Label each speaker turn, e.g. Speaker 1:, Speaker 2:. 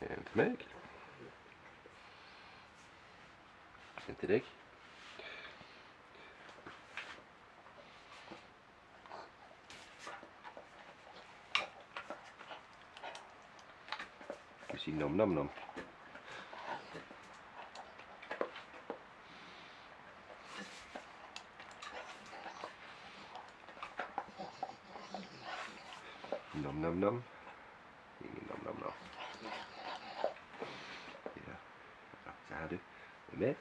Speaker 1: Centemek. Centerek. Misschien nom nom nom. Nom nom nom. Ingen nom de mettre